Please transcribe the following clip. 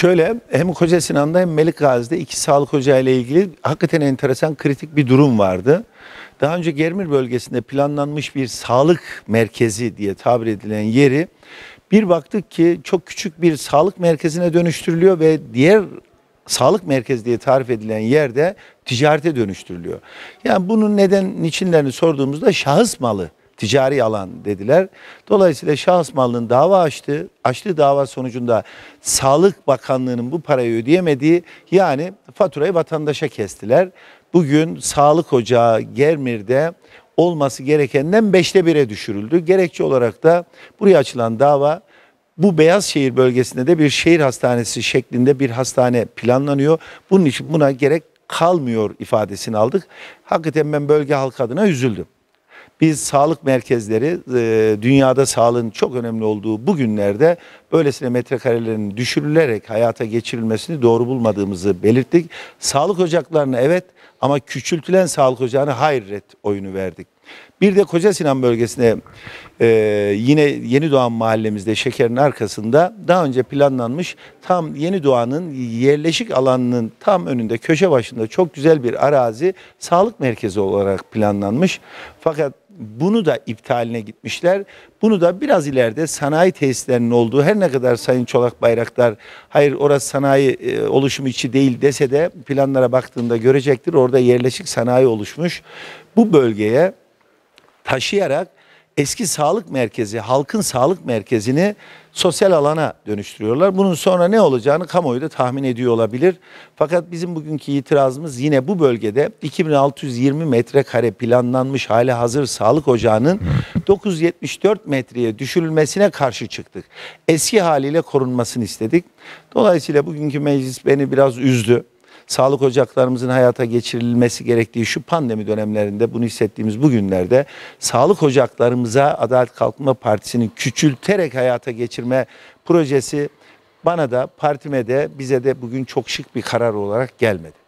Şöyle hem Koca Sinan'da hem Melik Gazi'de iki sağlık ocağı ile ilgili hakikaten enteresan kritik bir durum vardı. Daha önce Germir bölgesinde planlanmış bir sağlık merkezi diye tabir edilen yeri bir baktık ki çok küçük bir sağlık merkezine dönüştürülüyor ve diğer sağlık merkezi diye tarif edilen yerde ticarete dönüştürülüyor. Yani bunun neden niçinlerini sorduğumuzda şahıs malı ticari alan dediler. Dolayısıyla şahıs malının dava açtı. Açtığı dava sonucunda Sağlık Bakanlığı'nın bu parayı ödeyemediği yani faturayı vatandaşa kestiler. Bugün sağlık ocağı Germir'de olması gerekenden beşte bire düşürüldü. Gerekçe olarak da buraya açılan dava bu Beyazşehir bölgesinde de bir şehir hastanesi şeklinde bir hastane planlanıyor. Bunun için buna gerek kalmıyor ifadesini aldık. Hakikaten ben bölge halkı adına üzüldüm. Biz sağlık merkezleri e, dünyada sağlığın çok önemli olduğu bu günlerde böylesine metrekarelerin düşürülerek hayata geçirilmesini doğru bulmadığımızı belirttik. Sağlık ocaklarına evet ama küçültülen sağlık ocağına hayır red oyunu verdik. Bir de Koca Sinan bölgesine e, yine Yeni Doğan mahallemizde şekerin arkasında daha önce planlanmış tam Yeni Doğan'ın yerleşik alanının tam önünde köşe başında çok güzel bir arazi sağlık merkezi olarak planlanmış. Fakat bunu da iptaline gitmişler. Bunu da biraz ileride sanayi tesislerinin olduğu her ne kadar Sayın Çolak Bayraktar hayır orası sanayi e, oluşumu içi değil dese de planlara baktığında görecektir. Orada yerleşik sanayi oluşmuş. Bu bölgeye taşıyarak eski sağlık merkezi, halkın sağlık merkezini sosyal alana dönüştürüyorlar. Bunun sonra ne olacağını kamuoyu da tahmin ediyor olabilir. Fakat bizim bugünkü itirazımız yine bu bölgede 2620 metrekare planlanmış hali hazır sağlık ocağının 974 metreye düşürülmesine karşı çıktık. Eski haliyle korunmasını istedik. Dolayısıyla bugünkü meclis beni biraz üzdü sağlık ocaklarımızın hayata geçirilmesi gerektiği şu pandemi dönemlerinde bunu hissettiğimiz bu günlerde sağlık ocaklarımıza Adalet Kalkınma Partisi'nin küçülterek hayata geçirme projesi bana da partime de bize de bugün çok şık bir karar olarak gelmedi.